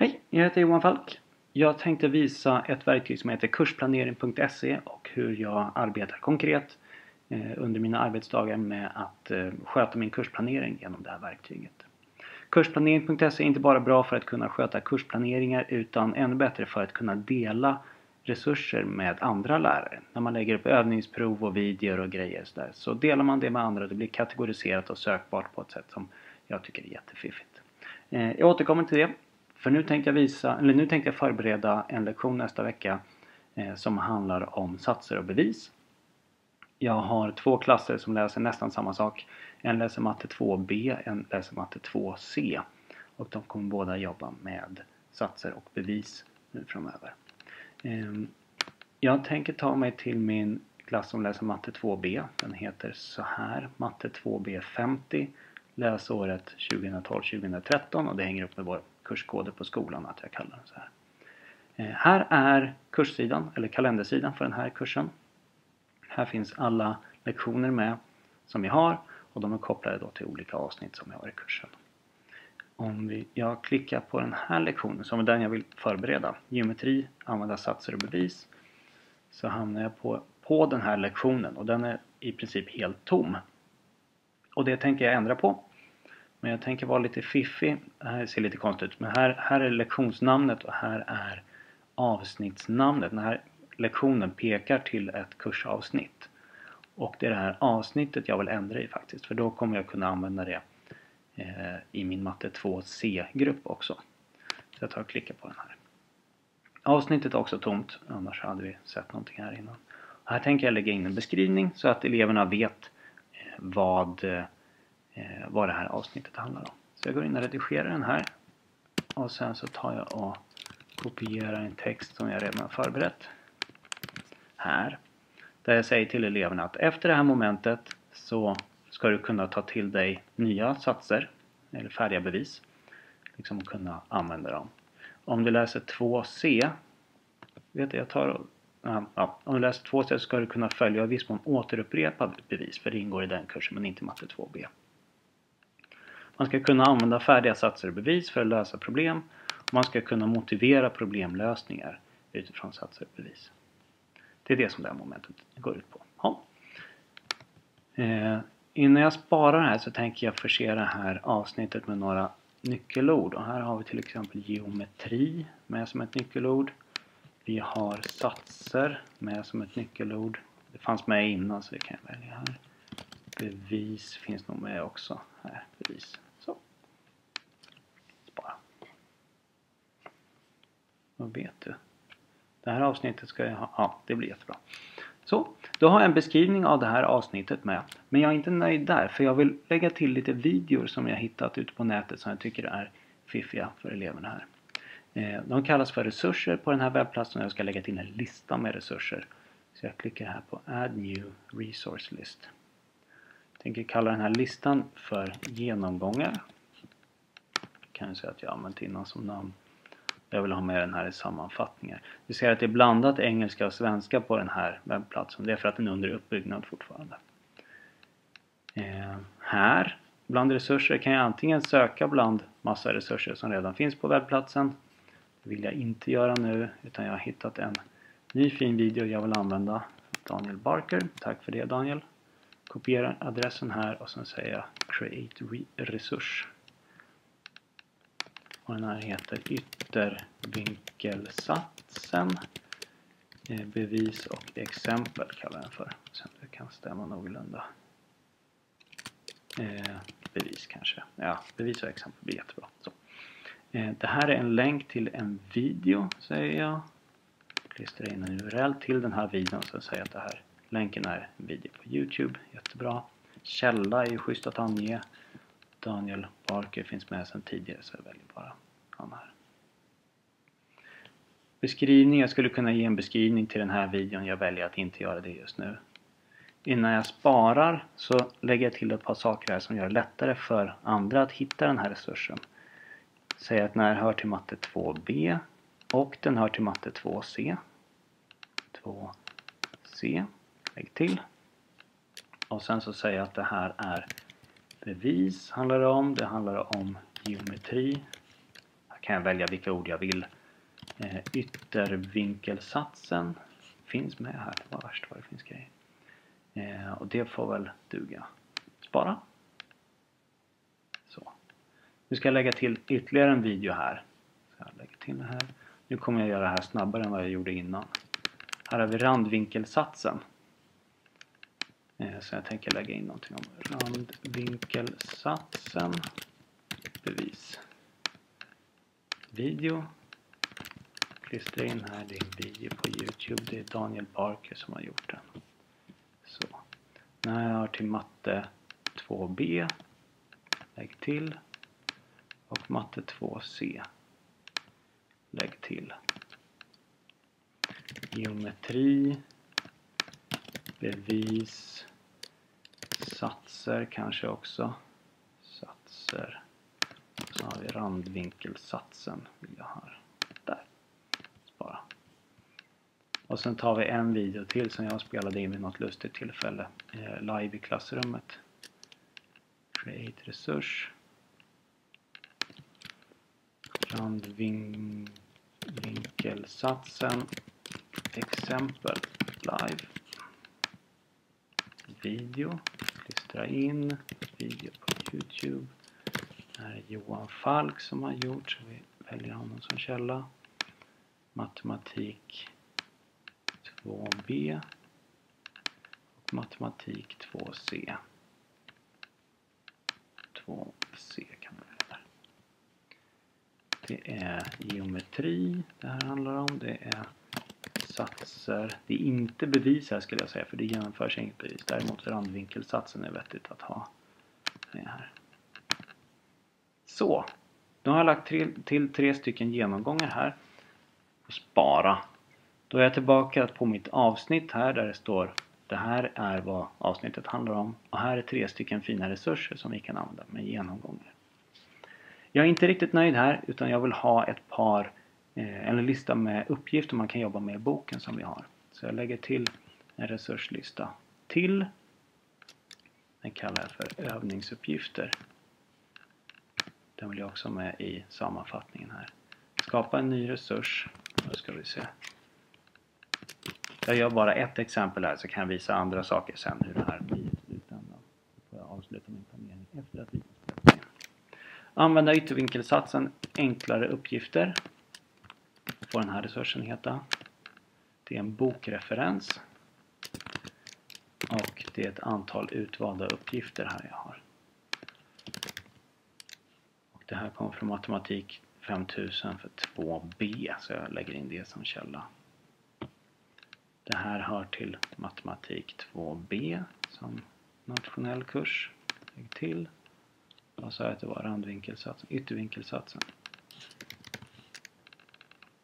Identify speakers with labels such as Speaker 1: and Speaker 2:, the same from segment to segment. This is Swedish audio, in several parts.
Speaker 1: Hej, jag heter Johan Falk. Jag tänkte visa ett verktyg som heter kursplanering.se och hur jag arbetar konkret eh, under mina arbetsdagar med att eh, sköta min kursplanering genom det här verktyget. Kursplanering.se är inte bara bra för att kunna sköta kursplaneringar utan ännu bättre för att kunna dela resurser med andra lärare. När man lägger upp övningsprov och videor och grejer så, där, så delar man det med andra och det blir kategoriserat och sökbart på ett sätt som jag tycker är jättefiffigt. Eh, jag återkommer till det för nu tänkte jag visa, eller nu tänkte jag förbereda en lektion nästa vecka eh, som handlar om satser och bevis. Jag har två klasser som läser nästan samma sak. En läser matte 2B, en läser matte 2C. Och de kommer båda jobba med satser och bevis nu framöver. Eh, jag tänker ta mig till min klass som läser matte 2B. Den heter så här, matte 2B 50 läsåret 2012-2013 och det hänger upp med vår kurskoder på skolan att jag kallar den så här. Eh, här är kurssidan eller kalendersidan för den här kursen. Här finns alla lektioner med som vi har och de är kopplade då till olika avsnitt som vi har i kursen. Om vi, jag klickar på den här lektionen som är den jag vill förbereda, geometri, använda satser och bevis, så hamnar jag på, på den här lektionen och den är i princip helt tom. Och det tänker jag ändra på men jag tänker vara lite fiffig. Det här ser lite konstigt ut. Men här, här är lektionsnamnet och här är avsnittsnamnet. Den här lektionen pekar till ett kursavsnitt. Och det är det här avsnittet jag vill ändra i faktiskt. För då kommer jag kunna använda det eh, i min matte 2C-grupp också. Så jag tar och klickar på den här. Avsnittet är också tomt. Annars hade vi sett någonting här innan. Här tänker jag lägga in en beskrivning så att eleverna vet eh, vad eh, eh, vad det här avsnittet handlar om. Så jag går in och redigerar den här. Och sen så tar jag och kopierar en text som jag redan har förberett. Här. Där jag säger till eleverna att efter det här momentet så ska du kunna ta till dig nya satser eller färdiga bevis. Liksom kunna använda dem. Om du läser 2C vet jag, jag tar och, ja, om du läser 2C så ska du kunna följa och viss mån återupprepa bevis för det ingår i den kursen men inte matte 2B. Man ska kunna använda färdiga satser och bevis för att lösa problem. Och man ska kunna motivera problemlösningar utifrån satser och bevis. Det är det som det här momentet går ut på. Ja. Eh, innan jag sparar här så tänker jag förse det här avsnittet med några nyckelord. Och här har vi till exempel geometri med som ett nyckelord. Vi har satser med som ett nyckelord. Det fanns med innan så det kan jag välja här. Bevis finns nog med också. Här, bevis. Vad vet du? Det här avsnittet ska jag ha. Ja, det blir jättebra. Så, då har jag en beskrivning av det här avsnittet med. Men jag är inte nöjd där för jag vill lägga till lite videor som jag hittat ute på nätet som jag tycker är fiffiga för eleverna här. Eh, de kallas för resurser på den här webbplatsen och jag ska lägga till en lista med resurser. Så jag klickar här på Add New Resource List. Jag tänker kalla den här listan för genomgångar. Jag kan säga att jag använt innan som namn. Jag vill ha med den här i sammanfattningen. Vi ser att det är blandat engelska och svenska på den här webbplatsen. Det är för att den är under uppbyggnad fortfarande. Eh, här, bland resurser, kan jag antingen söka bland massa resurser som redan finns på webbplatsen. Det vill jag inte göra nu utan jag har hittat en ny fin video jag vill använda. Daniel Barker. Tack för det Daniel. Kopierar adressen här och sen säger jag Create Resurs. Och den här heter yttervinkelsatsen. Eh, bevis och exempel kallar den för. Så det kan stämma någorlunda. Eh, bevis kanske. Ja, bevis och exempel blir jättebra. Så. Eh, det här är en länk till en video säger jag. Klistrar in en URL till den här videon så säger jag att det här länken är en video på Youtube. Jättebra. Källa är ju schysst att ange. Daniel Parker finns med sedan tidigare så jag väljer bara han här. Beskrivning. Jag skulle kunna ge en beskrivning till den här videon. Jag väljer att inte göra det just nu. Innan jag sparar så lägger jag till ett par saker här som gör det lättare för andra att hitta den här resursen. Säg att den här hör till matte 2B och den hör till matte 2C. 2C. Lägg till. Och sen så säger jag att det här är bevis handlar det om. Det handlar om geometri. Här kan jag välja vilka ord jag vill. Eh, yttervinkelsatsen finns med här. Det var värst vad det finns grejer. Eh, och det får väl duga. Spara. Så. Nu ska jag lägga till ytterligare en video här. Så jag lägger till det här. Nu kommer jag göra det här snabbare än vad jag gjorde innan. Här har vi randvinkelsatsen. Eh, så jag tänker lägga in någonting om randvinkelsatsen. Bevis. Video. Klistra in här, det är en video på Youtube. Det är Daniel Barker som har gjort den. Så. När jag har till matte 2B. Lägg till. Och matte 2C. Lägg till. Geometri. Bevis. Satser kanske också. Satser. Så har vi randvinkelsatsen. Vill jag ha. Där. Spara. Och sen tar vi en video till som jag spelade in vid något lustigt tillfälle. Eh, live i klassrummet. Create resurs. Randvinkelsatsen. Exempel live. Video. Klistra in. Video på Youtube. Det här är Johan Falk som har gjort så vi väljer honom som källa. Matematik 2B och matematik 2C. 2C kan man göra. Det är geometri det här handlar om. Det är satser. Det är inte bevis här skulle jag säga för det genomförs inget bevis. Däremot randvinkelsatsen är vettigt att ha. här. Så. Nu har jag lagt till, till tre stycken genomgångar här. Och spara. Då är jag tillbaka på mitt avsnitt här där det står det här är vad avsnittet handlar om och här är tre stycken fina resurser som vi kan använda med genomgångar. Jag är inte riktigt nöjd här utan jag vill ha ett par Eh, en lista med uppgifter man kan jobba med i boken som vi har. Så jag lägger till en resurslista till. Den kallar jag för övningsuppgifter. Den vill jag också ha med i sammanfattningen här. Skapa en ny resurs. Då ska vi se. Jag gör bara ett exempel här så kan jag visa andra saker sen hur det här blir i slutändan. Då får jag avsluta min planering efter att vi. Använda yttervinkelsatsen enklare uppgifter. Får den här resursen heta. Det är en bokreferens. Och det är ett antal utvalda uppgifter här jag har. Och det här kommer från matematik 5000 för 2B så jag lägger in det som källa. Det här hör till matematik 2B som nationell kurs. Lägg till. Vad sa jag att det var? Randvinkelsatsen, yttervinkelsatsen.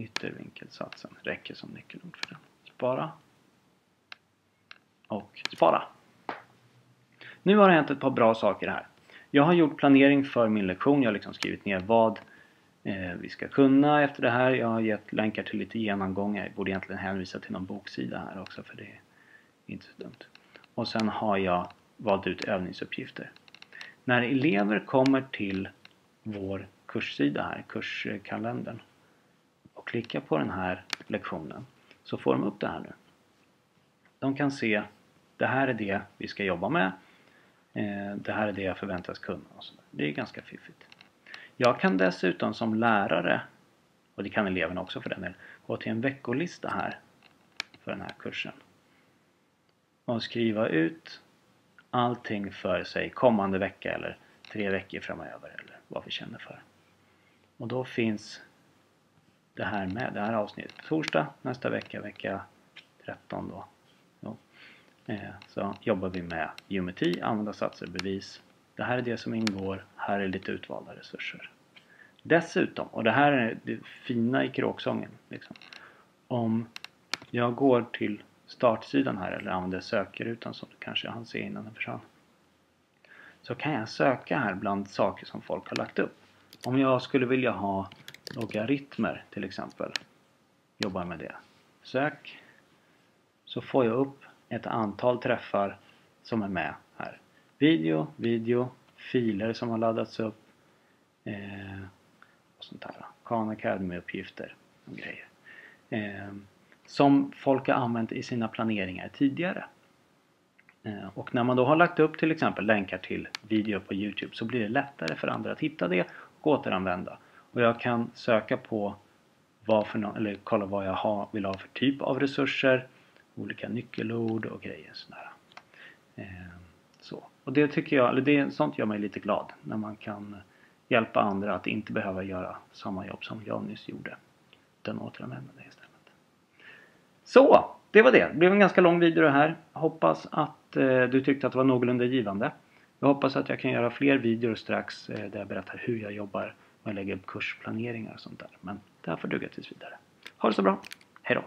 Speaker 1: Yttervinkelsatsen räcker som nyckelord för den. Spara. Och spara. Nu har det hänt ett par bra saker här. Jag har gjort planering för min lektion. Jag har liksom skrivit ner vad eh, vi ska kunna efter det här. Jag har gett länkar till lite genomgångar. Jag borde egentligen hänvisa till någon boksida här också för det är inte så dumt. Och sen har jag valt ut övningsuppgifter. När elever kommer till vår kurssida här, kurskalendern Klicka på den här lektionen så får de upp det här nu. De kan se det här är det vi ska jobba med. Eh, det här är det jag förväntas kunna. Och så. Det är ganska fiffigt. Jag kan dessutom som lärare, och det kan eleverna också för den delen, gå till en veckolista här för den här kursen. Och skriva ut allting för sig kommande vecka eller tre veckor framöver eller vad vi känner för. Och då finns det här med, det här avsnittet. Torsdag nästa vecka, vecka 13 då. Jo. Eh, så jobbar vi med geometri, använda satser, bevis. Det här är det som ingår, här är lite utvalda resurser. Dessutom, och det här är det fina i kråksången. Liksom. Om jag går till startsidan här eller använder sökrutan som du kanske hann se innan den försvann. Så kan jag söka här bland saker som folk har lagt upp. Om jag skulle vilja ha logaritmer till exempel. Jobbar med det. Sök. Så får jag upp ett antal träffar som är med här. Video, video, filer som har laddats upp. Eh, och sånt där. Khan Academy-uppgifter och grejer. Eh, som folk har använt i sina planeringar tidigare. Eh, och när man då har lagt upp till exempel länkar till video på Youtube så blir det lättare för andra att hitta det och återanvända. Och jag kan söka på vad för eller kolla vad jag har, vill ha för typ av resurser, olika nyckelord och grejer. Sådär. Eh, så. Och det tycker jag, eller det, sånt gör mig lite glad när man kan hjälpa andra att inte behöva göra samma jobb som jag nyss gjorde. Utan återanvända det istället. Så! Det var det. Det blev en ganska lång video det här. Hoppas att eh, du tyckte att det var någorlunda givande. Jag hoppas att jag kan göra fler videor strax eh, där jag berättar hur jag jobbar och lägga upp kursplaneringar och sånt där. Men det här får duga tills vidare. Ha det så bra. Hejdå!